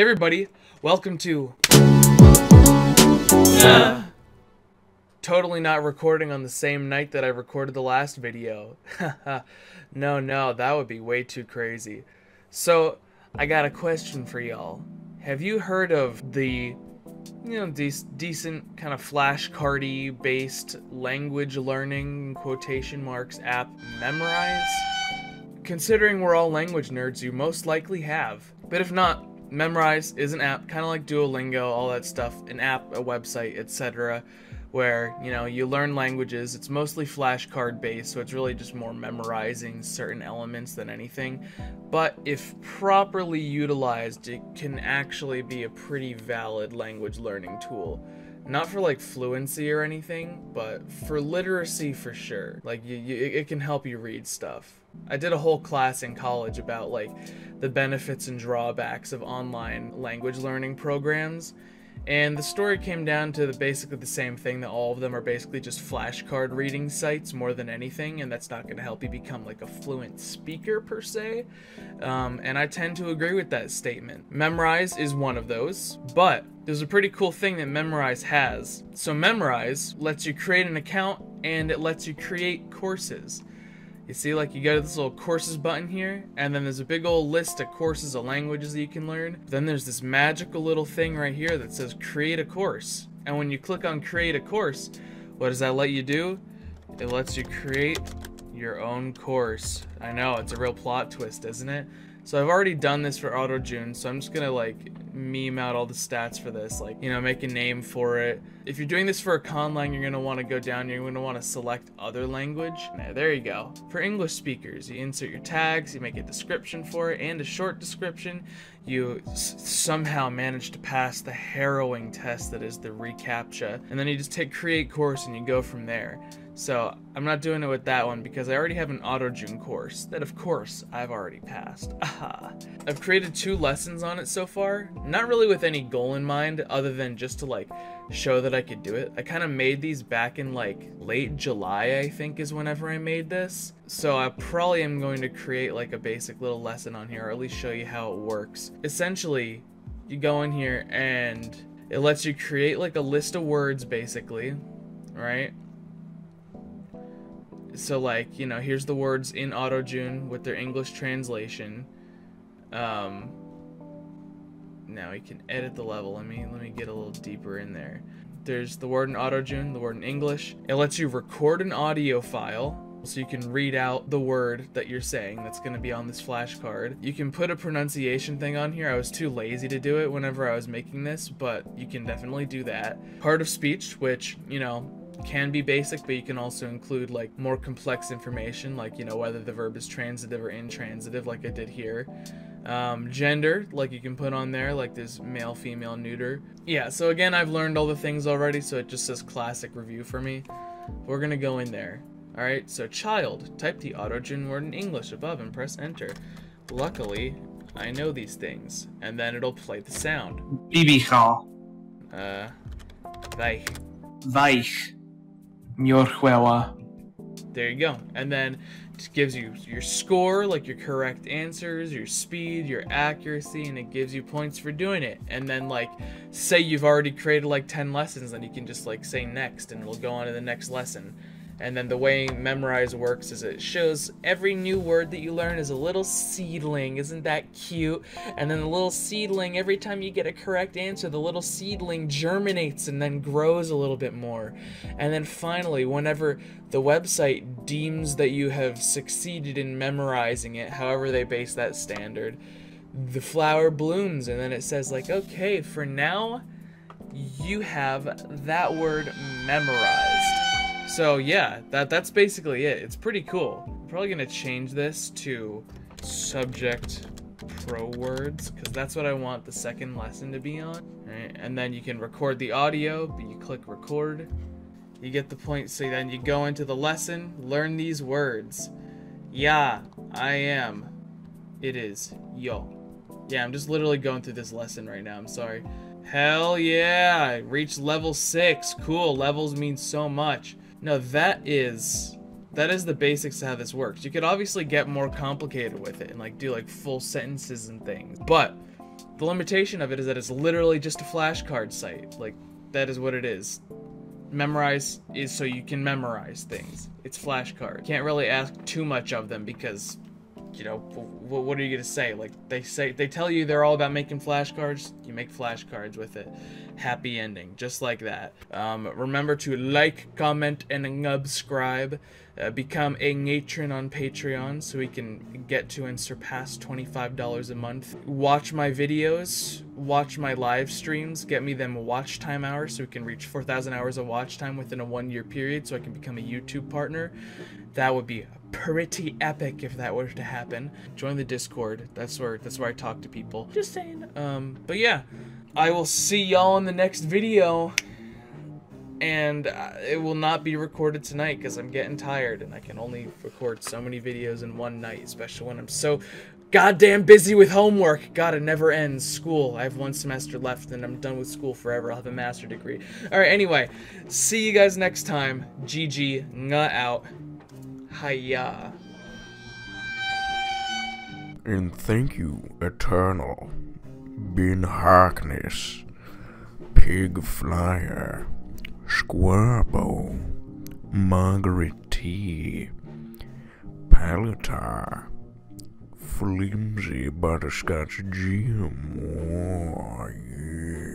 Everybody, welcome to Totally not recording on the same night that I recorded the last video. no, no, that would be way too crazy. So, I got a question for y'all. Have you heard of the you know, de decent kind of flashcardy based language learning quotation marks app Memrise? Considering we're all language nerds, you most likely have. But if not, Memrise is an app, kind of like Duolingo, all that stuff, an app, a website, etc., where, you know, you learn languages. It's mostly flashcard based, so it's really just more memorizing certain elements than anything. But if properly utilized, it can actually be a pretty valid language learning tool. Not for like fluency or anything, but for literacy for sure. Like, you, you, it can help you read stuff. I did a whole class in college about like the benefits and drawbacks of online language learning programs. And the story came down to the, basically the same thing that all of them are basically just flashcard reading sites more than anything, and that's not going to help you become like a fluent speaker per se. Um, and I tend to agree with that statement. Memrise is one of those, but there's a pretty cool thing that Memrise has. So Memrise lets you create an account and it lets you create courses. You see, like, you go to this little courses button here, and then there's a big old list of courses of languages that you can learn. Then there's this magical little thing right here that says create a course. And when you click on create a course, what does that let you do? It lets you create your own course. I know, it's a real plot twist, isn't it? So I've already done this for Arodjun, so I'm just gonna like meme out all the stats for this, like, you know, make a name for it. If you're doing this for a conlang, you're gonna wanna go down, you're gonna wanna select other language. Now, there you go. For English speakers, you insert your tags, you make a description for it, and a short description. You somehow manage to pass the harrowing test that is the reCAPTCHA, and then you just take create course and you go from there. So I'm not doing it with that one because I already have an Arodjun course that of course I've already passed. Aha. I've created two lessons on it so far, not really with any goal in mind other than just to like show that I could do it. I kind of made these back in like late July I think is whenever I made this. So I probably am going to create like a basic little lesson on here or at least show you how it works. Essentially, you go in here and it lets you create like a list of words basically, right? So like you know here's the words in Arodjun with their English translation. Um, now you can edit the level. Let me let me get a little deeper in there. There's the word in Arodjun the word in English. It lets you record an audio file so you can read out the word that you're saying that's going to be on this flashcard. You can put a pronunciation thing on here. I was too lazy to do it whenever I was making this, but you can definitely do that. Part of speech, which, you know, can be basic, but you can also include like more complex information, like, you know, whether the verb is transitive or intransitive, like I did here. Um, gender, like you can put on there, like this male, female, neuter. Yeah, so again, I've learned all the things already, so it just says classic review for me. We're gonna go in there. Alright, so child, type the Arodjun word in English above and press enter. Luckily, I know these things, and then it'll play the sound. Bibicha. Uh, weich. Weich. Njorhuela. There you go. And then it gives you your score, like your correct answers, your speed, your accuracy, and it gives you points for doing it. And then like say you've already created like 10 lessons, then you can just like say next and it'll go on to the next lesson. And then the way Memrise works is it shows every new word that you learn is a little seedling. Isn't that cute? And then the little seedling, every time you get a correct answer, the little seedling germinates and then grows a little bit more. And then finally, whenever the website deems that you have succeeded in memorizing it, however they base that standard, the flower blooms and then it says like, okay, for now, you have that word memorized. So yeah, that that's basically it. It's pretty cool. I'm probably gonna change this to subject pro words because that's what I want the second lesson to be on. Right? And then you can record the audio, but you click record. You get the point. So then you go into the lesson, learn these words. Yeah, I am. It is. Yo. Yeah, I'm just literally going through this lesson right now. I'm sorry. Hell yeah! Reach level 6. Cool. Levels mean so much. No, that is that is the basics of how this works. You could obviously get more complicated with it and like do like full sentences and things. But the limitation of it is that it's literally just a flashcard site. Like that is what it is. Memorize is so you can memorize things. It's flashcard. Can't really ask too much of them because you know, what are you gonna say? Like they say, they tell you they're all about making flashcards. You make flashcards with it. Happy ending, just like that. Um, remember to like, comment, and subscribe. Uh, become a matron on Patreon so we can get to and surpass $25 a month. Watch my videos, watch my live streams, get me them watch time hours so we can reach 4,000 hours of watch time within a one year period so I can become a YouTube partner. That would be pretty epic if that were to happen. Join the Discord. That's where that's where I talk to people. Just saying. Um, but yeah, I will see y'all in the next video. And uh, it will not be recorded tonight because I'm getting tired and I can only record so many videos in one night, especially when I'm so goddamn busy with homework. God, it never ends. School. I have one semester left and I'm done with school forever. I'll have a master degree. Alright, anyway. See you guys next time. GG. Nga out. Hiya. And thank you, Eternal, Bin Harkness, Pig Flyer, Squirbo, Margaret Palatar, Flimsy Butterscotch Jim. Oh, yeah.